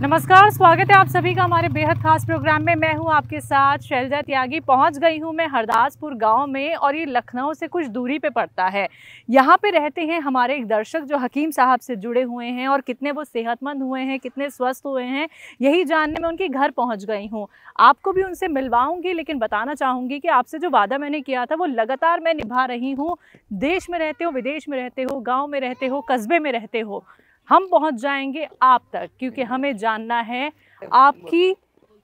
नमस्कार, स्वागत है आप सभी का हमारे बेहद खास प्रोग्राम में। मैं हूँ आपके साथ शैलजा त्यागी। पहुँच गई हूँ मैं हरदासपुर गाँव में और ये लखनऊ से कुछ दूरी पे पड़ता है। यहाँ पे रहते हैं हमारे एक दर्शक जो हकीम साहब से जुड़े हुए हैं और कितने वो सेहतमंद हुए हैं, कितने स्वस्थ हुए हैं, यही जानने में उनके घर पहुँच गई हूँ। आपको भी उनसे मिलवाऊँगी, लेकिन बताना चाहूँगी कि आपसे जो वादा मैंने किया था वो लगातार मैं निभा रही हूँ। देश में रहते हो, विदेश में रहते हो, गाँव में रहते हो, कस्बे में रहते हो। हम पहुँच जाएँगे आप तक क्योंकि हमें जानना है आपकी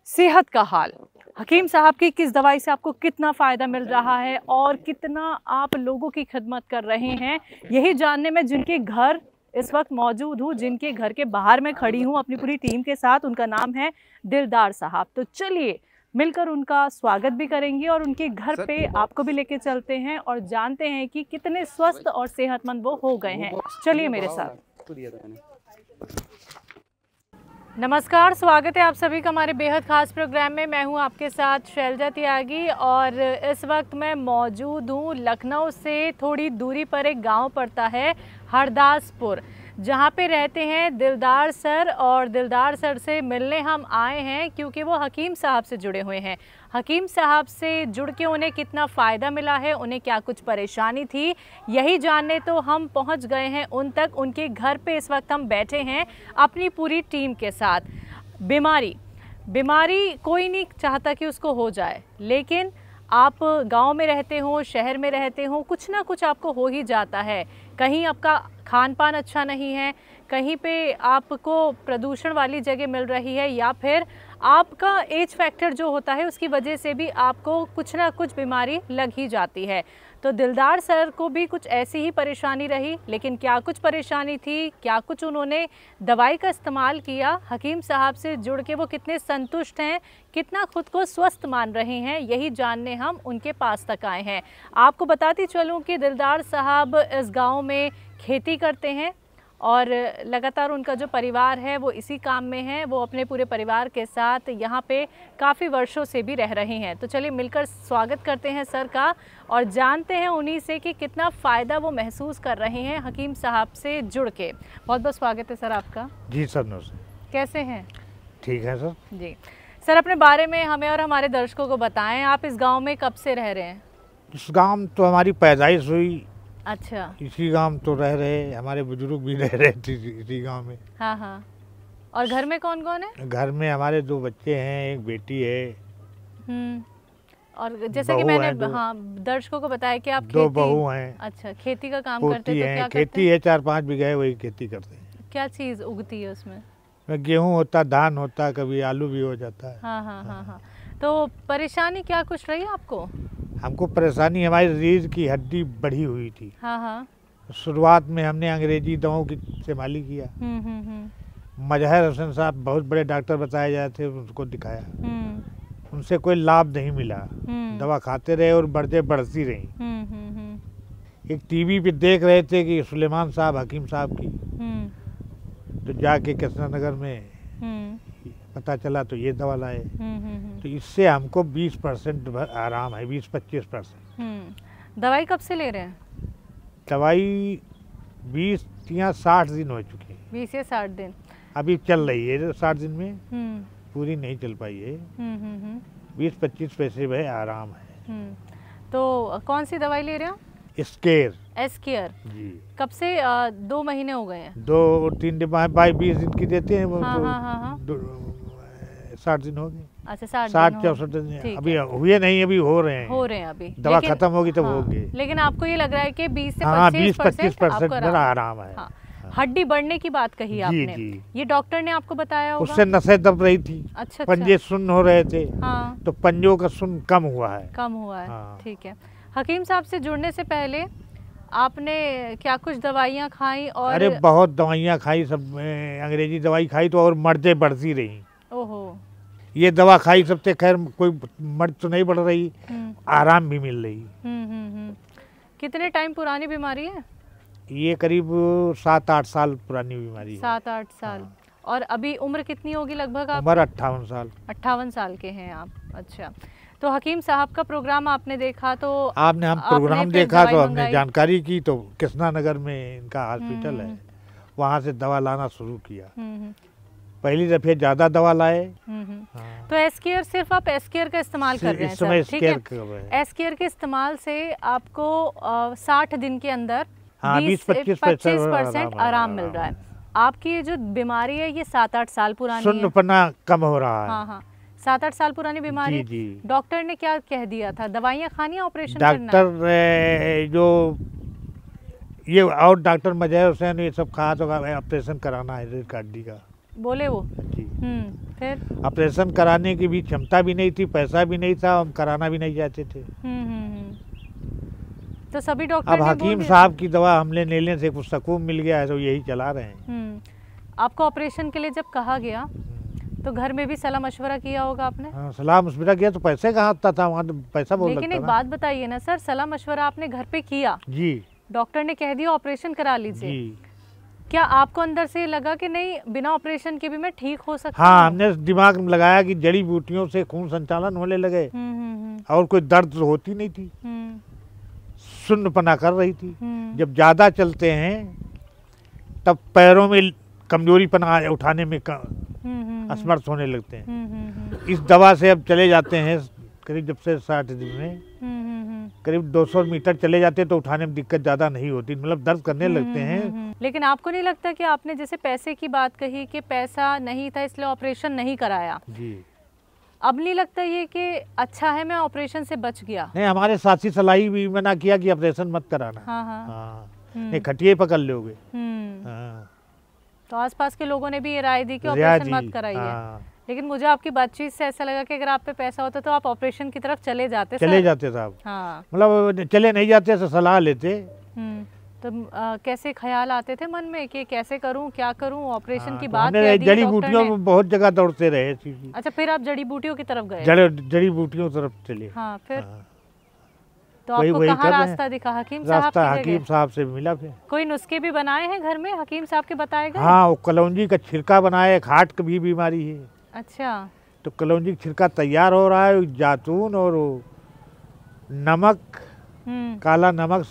सेहत का हाल। हकीम साहब की किस दवाई से आपको कितना फ़ायदा मिल रहा है और कितना आप लोगों की खिदमत कर रहे हैं यही जानने में जिनके घर इस वक्त मौजूद हूँ जिनके घर के बाहर मैं खड़ी हूँ अपनी पूरी टीम के साथ उनका नाम है दिलदार साहब। तो चलिए मिलकर उनका स्वागत भी करेंगे और उनके घर पे आपको भी लेके चलते हैं और जानते हैं कि कितने स्वस्थ और सेहतमंद वो हो गए हैं। चलिए मेरे साथ। नमस्कार, स्वागत है आप सभी का हमारे बेहद खास प्रोग्राम में। मैं हूँ आपके साथ शैलजा त्यागी और इस वक्त मैं मौजूद हूँ लखनऊ से थोड़ी दूरी पर एक गाँव पड़ता है हरदासपुर। जहाँ पे रहते हैं दिलदार सर और दिलदार सर से मिलने हम आए हैं क्योंकि वो हकीम साहब से जुड़े हुए हैं। हकीम साहब से जुड़ के उन्हें कितना फ़ायदा मिला है, उन्हें क्या कुछ परेशानी थी, यही जानने तो हम पहुँच गए हैं। उन तक उनके घर पे इस वक्त हम बैठे हैं अपनी पूरी टीम के साथ। बीमारी बीमारी कोई नहीं चाहता कि उसको हो जाए, लेकिन आप गाँव में रहते हो, शहर में रहते हो, कुछ ना कुछ आपको हो ही जाता है। कहीं आपका खान पान अच्छा नहीं है कहीं पे आपको प्रदूषण वाली जगह मिल रही है या फिर आपका एज फैक्टर जो होता है, उसकी वजह से भी आपको कुछ ना कुछ बीमारी लग ही जाती है। तो दिलदार सर को भी कुछ ऐसी ही परेशानी रही, लेकिन क्या कुछ परेशानी थी, क्या कुछ उन्होंने दवाई का इस्तेमाल किया? हकीम साहब से जुड़ के वो कितने संतुष्ट हैं, कितना खुद को स्वस्थ मान रहे हैं, यही जानने हम उनके पास तक आए हैं। आपको बताती चलूँ कि दिलदार साहब इस गाँव में खेती करते हैं और लगातार उनका जो परिवार है वो इसी काम में है वो अपने पूरे परिवार के साथ यहाँ पे काफ़ी वर्षों से भी रह रहे हैं। तो चलिए मिलकर स्वागत करते हैं सर का और जानते हैं उन्हीं से कि कितना फ़ायदा वो महसूस कर रहे हैं हकीम साहब से जुड़ के। बहुत बहुत स्वागत है सर आपका। जी सर नमस्ते। कैसे हैं? ठीक है सर? जी। सर अपने बारे में हमें और हमारे दर्शकों को बताएँ आप इस गाँव में कब से रह रहे हैं? इस गाँव तो हमारी पैदाइश हुई अच्छा। इसी गाँव तो रह रहे हमारे बुज़ुर्ग भी रह रहे थे इसी गाँव में। हाँ हाँ। और घर में कौन कौन है? घर में हमारे दो बच्चे हैं एक बेटी है। हम्म। और जैसे कि मैंने हाँ दर्शकों को बताया कि आप दो बहू हैं। अच्छा खेती का काम करते हैं तो क्या करते खेती है? चार पाँच बीघा वही खेती करते हैं। हैं क्या चीज़ उगती है उसमें? गेहूँ होता धान होता कभी आलू भी हो जाता है। हाँ हाँ हाँ हाँ। तो परेशानी क्या कुछ रही आपको? हमको परेशानी हमारी रीढ़ की हड्डी बढ़ी हुई थी। हाँ हाँ। शुरुआत में हमने अंग्रेज़ी दवाओं की इस्तेमाली किया। हम्म हम्म हम्म। मजहर हसन साहब बहुत बड़े डॉक्टर बताए जाते थे उनको दिखाया। उनसे कोई लाभ नहीं मिला। दवा खाते रहे और बढ़ते बढ़ती रही। एक टीवी पे देख रहे थे कि सुलेमान साहब हकीम साहब की। तो जाके कृष्णा नगर में पता चला तो ये दवा लाए। हम्म हम्म तो इससे हमको 20 परसेंट आराम है 20-25 परसेंट। हम्म दवाई कब से ले रहे हैं? दवाई 20 या 60 दिन हो चुके हैं। बीस या साठ दिन। अभी चल रही है साठ दिन में। हम्म। पूरी नहीं चल पाई है। हम्म हम्म हम्म। 20-25 पैसे में आराम है। हम्म। तो कौन सी दवाई ले रहे हो स्केर एस केयर जी। कब से अ, दो महीने हो गए हैं? दो तीन दिन बाई बीस दिन की देते हैं हाँ, तो हाँ, हाँ, हाँ। साठ दिन हो गए। अच्छा साठ चौसठ दिन अभी हुए नहीं अभी हो रहे हैं। हो रहे हैं अभी। दवा खत्म होगी तब हाँ, होंगे। लेकिन आपको ये लग रहा है कि 20 से हाँ बीस पच्चीस परसेंट मेरा आराम आराम है। हाँ हड्डी बढ़ने की बात कही जी, आपने। जी। ये डॉक्टर ने आपको बताया होगा? उससे नसें दब रही थी। अच्छा पंजे अच्छा सुन्न हो रहे थे। हाँ। तो पंजों का सुन कम हुआ है। कम हुआ है। हाँ। ठीक है। हकीम साहब से जुड़ने से पहले आपने क्या कुछ दवाइयाँ खाई और अरे बहुत दवाइयाँ खाई सब। अंग्रेज़ी दवाई खाई तो और मर्दे बढ़ती रही। ये दवा खाई सबसे खैर कोई मर्द तो नहीं बढ़ रही हम्म। आराम भी मिल रही। हम्म हम्म। कितने टाइम पुरानी बीमारी है? ये करीब सात आठ साल पुरानी बीमारी है। सात आठ साल। हाँ। और अभी उम्र कितनी होगी लगभग आप? उम्र अट्ठावन साल। अट्ठावन साल के हैं आप अच्छा। तो हकीम साहब का प्रोग्राम आपने देखा तो आपने हम प्रोग्राम फिर देखा तो हमने जानकारी की तो कृष्णा नगर में इनका हॉस्पिटल है। वहाँ से दवा लाना शुरू किया। पहली दफे ज़्यादा दवा लाए। हम्म, हम्म। हाँ, तो एस केयर सिर्फ़ आप एस केयर का इस्तेमाल कर रहे हैं सर ठीक है? एस केयर के इस्तेमाल से आपको साठ दिन के अंदर हाँ, 20-25% परसेंट आराम- मिल रहा है। आपकी ये जो बीमारी है ये सात आठ साल पुरानी है। सुन्नपना कम हो रहा है। हाँ हाँ। सात आठ साल पुरानी बीमारी जी जी। डॉक्टर ने क्या कह दिया था? दवाइयाँ खानी ऑपरेशन डॉक्टर जो ये और डॉक्टर मजह हुसैन ये सब कहा तो ऑपरेशन कराना है का। बोले वो। हम्म फिर? ऑपरेशन कराने की भी क्षमता भी नहीं थी पैसा भी नहीं था हम कराना भी नहीं चाहते थे। हम्म हम्म। तो सभी डॉक्टर अब हकीम साहब की दवा हमने ले लेने से कुछ सकून मिल गया है तो यही चला रहे हैं। आपको ऑपरेशन के लिए जब कहा गया तो घर में भी सलाह मशवरा किया होगा आपने? हाँ, सलाह मशवरा किया तो पैसे कहाँ आता था वहाँ तो पैसा बहुत लेकिन एक बात बताइए ना सर सलाह मशवरा आपने घर पे किया? जी। डॉक्टर ने कह दिया ऑपरेशन करा लीजिए। क्या आपको अंदर से लगा कि नहीं बिना ऑपरेशन के भी मैं ठीक हो सकता हाँ हमने दिमाग में लगाया कि जड़ी बूटियों से खून संचालन होने लगे। हम्म हम्म और कोई दर्द तो होती नहीं थी। हम्म। सुन्नपना कर रही थी। हम्म। जब ज़्यादा चलते हैं तब पैरों में कमजोरीपन आ उठाने में हम्म, हम्म, असमर्थ होने लगते हैं। हम्म, हम्म, हम्म, इस दवा से अब चले जाते हैं करीब जब से साठ दिन में। हम्म, हम्म, हम्म, करीब 200 मीटर चले जाते तो उठाने में दिक्कत ज़्यादा नहीं होती मतलब दर्द करने लगते हम्म, हैं। हम्म, हम्म। लेकिन आपको नहीं लगता कि आपने जैसे पैसे की बात कही कि पैसा नहीं था इसलिए ऑपरेशन नहीं कराया? जी। अब नहीं लगता ये कि अच्छा है मैं ऑपरेशन से बच गया? नहीं हमारे साथी सलाही भी मना किया कि ऑपरेशन मत कराना। हाँ हाँ। हाँ। नहीं खटिए पकड़ लोगे। हाँ। तो आसपास के लोगों ने भी ये राय दी कि ऑपरेशन मत कराइए। लेकिन मुझे आपकी बातचीत से ऐसा लगा कि अगर आप पे पैसा होता तो आप ऑपरेशन की तरफ़ चले जाते चले सर। जाते साहब। हाँ। मतलब चले नहीं जाते तो सलाह लेते। हम्म, तो अ, कैसे ख्याल आते थे मन में कि कैसे करूँ क्या करूँ? ऑपरेशन हाँ, की तो बात जड़ी बूटियों में बहुत जगह दौड़ते रहे अच्छा फिर आप जड़ी बूटियों की तरफ़ गए? जड़ जड़ी बूटियों तरफ़ चले। हाँ फिर? हाँ, तो आपको वही कहाँ हैं। रास्ता दिखा? हकीम साहब रास्ता हकीम साहब से मिला फिर। कोई नुस्खे भी बनाए हैं घर में? हकीम साहब के बताए गए? हाँ वो कलौंजी का छिलका बनाया हार्ट की भी बीमारी है। अच्छा। तो कलौजी छिलका तैयार हो रहा है जातून और नमक हम्म। काला नमक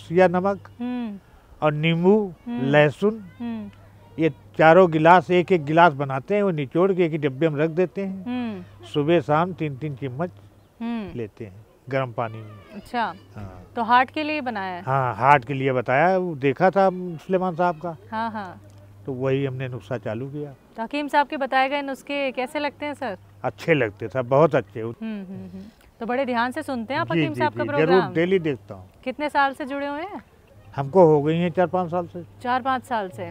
सिया नमक हम्म। और नींबू हम्म। लहसुन ये चारों गिलास एक एक गिलास बनाते हैं वो निचोड़ के एक ही डिब्बे में रख देते हैं। सुबह शाम तीन तीन चम्मच लेते हैं गर्म पानी में। अच्छा। हाँ। तो हार्ट के लिए बनाया है? हाँ हार्ट के लिए बताया वो देखा था सुलेमान साहब का। हाँ हाँ। तो वही हमने नुस्खा चालू किया। तो हकीम साहब के बताए गए नुस्खे कैसे लगते हैं सर? अच्छे लगते सब बहुत अच्छे। हम्म हम्म हम्म। तो बड़े ध्यान से सुनते हैं आप हकीम साहब का ज़रूर प्रोग्राम? डेली देखता हूँ। कितने साल से जुड़े हुए हैं? हमको हो गई है चार पाँच साल से। चार पाँच साल से।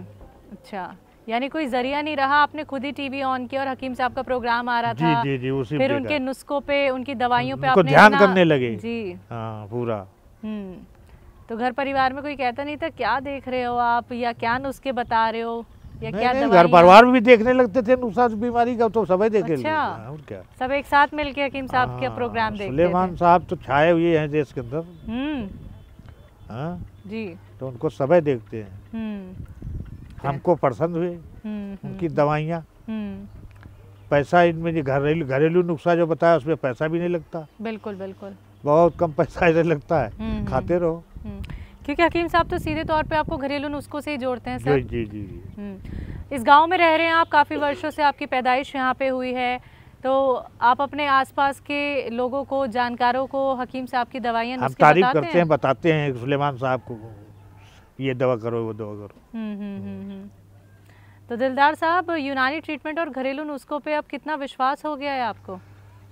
अच्छा यानी कोई ज़रिया नहीं रहा आपने खुद ही टीवी ऑन किया और हकीम साहब का प्रोग्राम आ रहा था। जी जी उसी फिर उनके। नुस्खों पे उनकी दवाइयों पे आपने ध्यान करने लगे। जी। हाँ पूरा। हम्म तो घर परिवार में कोई कहता नहीं था क्या देख रहे हो आप? या क्या नुस्खे बता रहे हो? या नहीं, क्या घर? परिवार भी देखने लगते थे बीमारी का तो सभी देखे अच्छा। और क्या? सब एक साथ मिलके हकीम साहब के हाँ, प्रोग्राम देखते सुलेमान साहब तो छाए हुए हैं देश के अंदर। हम्म। हाँ? जी। तो उनको सभी देखते हैं। हम्म। हमको पसंद हुए हम्म उनकी दवाइयाँ। पैसा इनमें जो घरेलू घरेलू नुस्खा जो बताया उसमें पैसा भी नहीं लगता। बिल्कुल बिल्कुल। बहुत कम पैसा ऐसे लगता है। खाते रहो। क्योंकि हकीम साहब तो सीधे तौर पे आपको घरेलू नुस्खों से ही जोड़ते हैं सर। जी जी जी हम्म, इस गाँव में रह रहे हैं आप काफ़ी वर्षों से आपकी पैदाइश यहाँ पे हुई है। तो आप अपने आसपास के लोगों को जानकारों को हकीम साहब की दवाइयाँ हम तारीफ़ करते हैं? बताते हैं सुलेमान साहब को ये दवा करो वो दवा करो। हम्म, हम्म। तो दिलदार साहब यूनानी ट्रीटमेंट और घरेलू नुस्खों पे अब कितना विश्वास हो गया है आपको?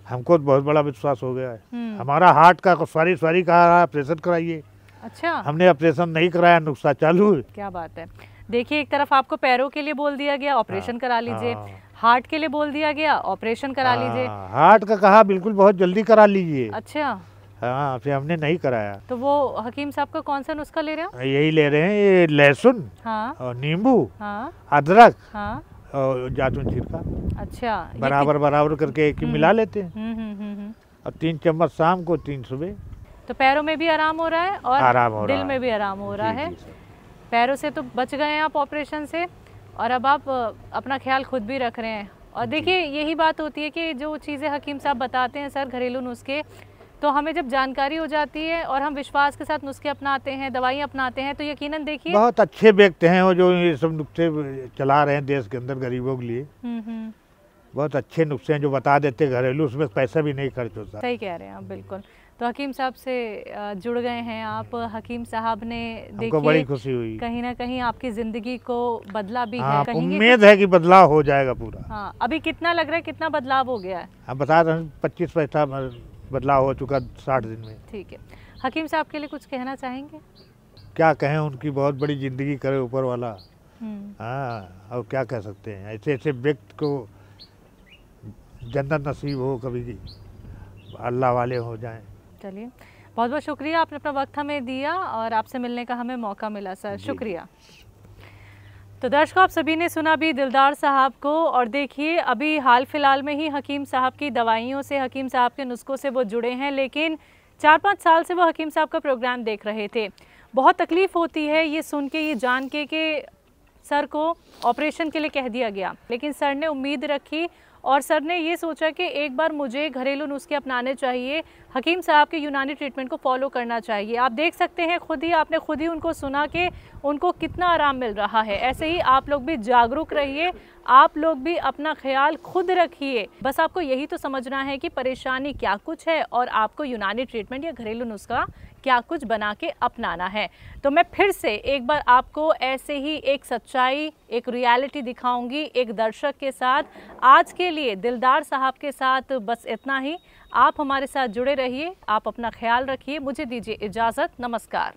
हमको तो बहुत बड़ा विश्वास हो गया है। हमारा हार्ट का सॉरी सॉरी कहा ऑपरेशन कराइए। अच्छा। हमने ऑपरेशन नहीं कराया नुस्खा चालू है। क्या बात है। देखिए एक तरफ़ आपको पैरों के लिए बोल दिया गया ऑपरेशन हाँ, करा लीजिए। हाँ। हार्ट के लिए बोल दिया गया ऑपरेशन करा लीजिए। हाँ, हार्ट का कहा बिल्कुल बहुत जल्दी करा लीजिए। अच्छा। हाँ फिर हमने नहीं कराया। तो वो हकीम साहब का कौन सा नुस्खा ले रहे हो? यही ले रहे हैं ये लहसुन हाँ। और नींबू हाँ। अदरक हाँ। और जातून छिड़का अच्छा बराबर बराबर करके एक हम्म। मिला लेते हैं। हम्म, हम्म। और तीन चम्मच शाम को तीन सुबह। तो पैरों में भी आराम हो रहा है और आराम हो दिल रहा में भी आराम हो रहा है। पैरों से तो बच गए हैं आप ऑपरेशन से और अब आप अपना ख्याल खुद भी रख रहे हैं। और देखिए यही बात होती है कि जो चीज़ें हकीम साहब बताते हैं सर घरेलू नुस्खे तो हमें जब जानकारी हो जाती है और हम विश्वास के साथ नुस्खे अपनाते हैं दवाई अपनाते हैं तो यकीनन देखिए बहुत अच्छे व्यक्ति हैं वो जो ये सब नुस्खे चला रहे हैं देश के अंदर गरीबों के लिए। हम्म हम्म। बहुत अच्छे नुस्खे हैं जो बता देते हैं घरेलू उसमें पैसा भी नहीं खर्च होता। सही कह रहे हैं आप बिल्कुल। तो हकीम साहब से जुड़ गए हैं आप। हकीम साहब ने हमको बड़ी खुशी हुई। कहीं ना कहीं आपकी ज़िंदगी को बदला भी हाँ। है उम्मीद है कि बदलाव हो जाएगा पूरा। हाँ अभी कितना लग रहा है कितना बदलाव हो गया है? हम बता रहे हैं पच्चीस पैसा बदलाव हो चुका साठ दिन में। ठीक है। हकीम साहब के लिए कुछ कहना चाहेंगे? क्या कहें उनकी बहुत बड़ी ज़िंदगी करे ऊपर वाला। हम्म, हाँ और क्या कह सकते हैं ऐसे ऐसे व्यक्ति को जन्नत नसीब हो कभी अल्लाह वाले हो जाएँ। चलिए। बहुत बहुत शुक्रिया आपने अपना वक्त हमें दिया और आपसे मिलने का हमें मौका मिला सर। शुक्रिया। तो दर्शकों आप सभी ने सुना भी दिलदार साहब को और देखिए अभी हाल फ़िलहाल में ही हकीम साहब की दवाइयों से हकीम साहब के नुस्खों से वो जुड़े हैं लेकिन चार पाँच साल से वो हकीम साहब का प्रोग्राम देख रहे थे। बहुत तकलीफ़ होती है ये सुन के ये जान के कि सर को ऑपरेशन के लिए कह दिया गया। लेकिन सर ने उम्मीद रखी और सर ने ये सोचा कि एक बार मुझे घरेलू नुस्खे अपनाने चाहिए हकीम साहब के यूनानी ट्रीटमेंट को फॉलो करना चाहिए। आप देख सकते हैं खुद ही, आपने खुद ही उनको सुना कि उनको कितना आराम मिल रहा है। ऐसे ही आप लोग भी जागरूक रहिए, आप लोग भी अपना ख्याल खुद रखिए। बस आपको यही तो समझना है कि परेशानी क्या कुछ है और आपको यूनानी ट्रीटमेंट या घरेलू नुस्खा क्या कुछ बना के अपनाना है। तो मैं फिर से एक बार आपको ऐसे ही एक सच्चाई, एक रियलिटी दिखाऊँगी एक दर्शक के साथ। आज के लिए दिलदार साहब के साथ बस इतना ही। आप हमारे साथ जुड़े रहिए आप अपना ख्याल रखिए मुझे दीजिए इजाज़त नमस्कार।